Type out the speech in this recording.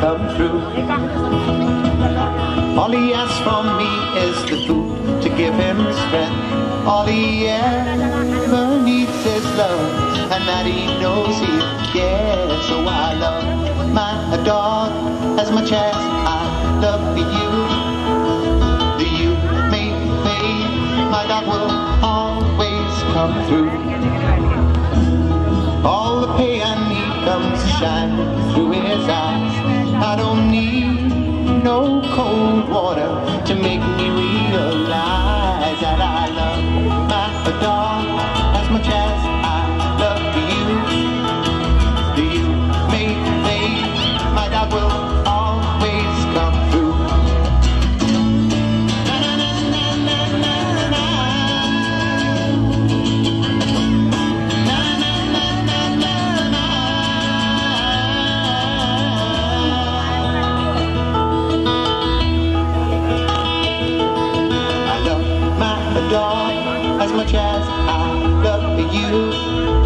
come true. All he asks from me is the food to give him strength. All he ever needs is love, and that he knows he gets. So I love my dog as much as I love you. The you may fade, my dog will always come through. All the pain he comes shine through his eyes. No cold water to make me as much as I love you.